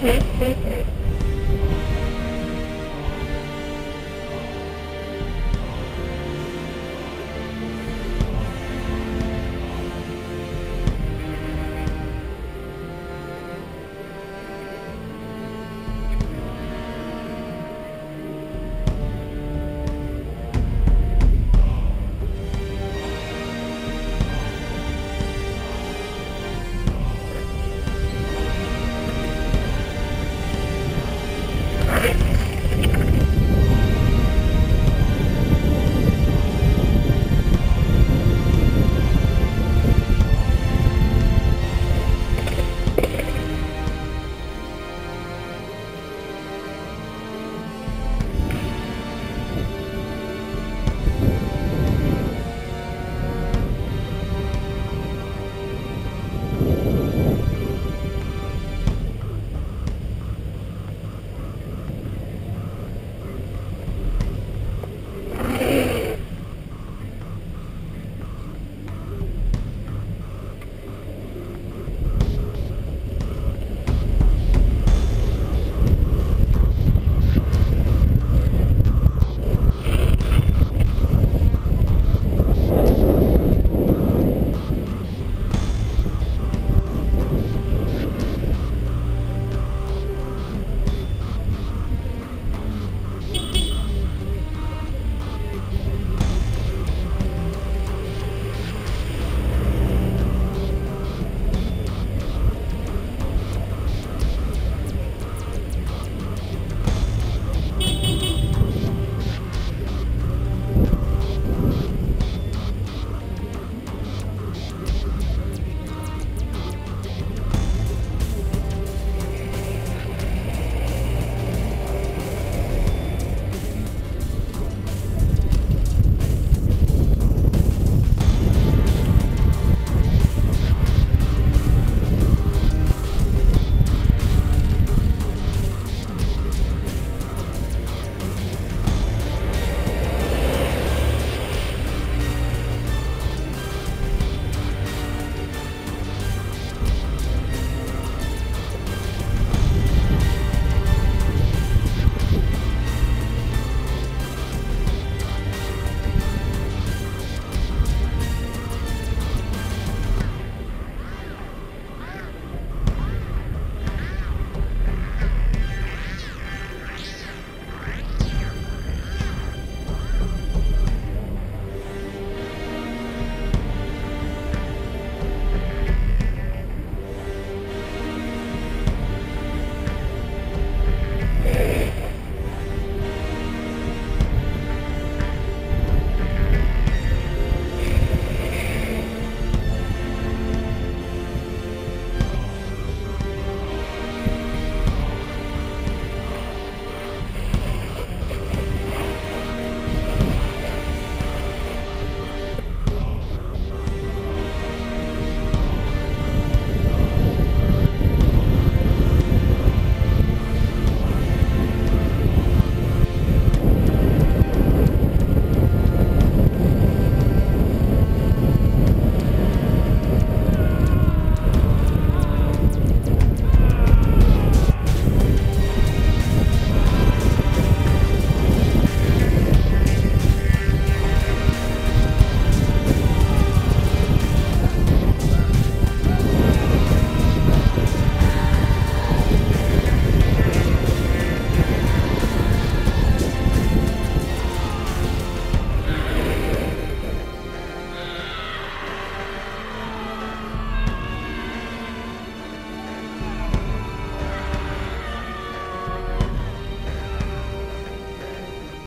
Hehehehe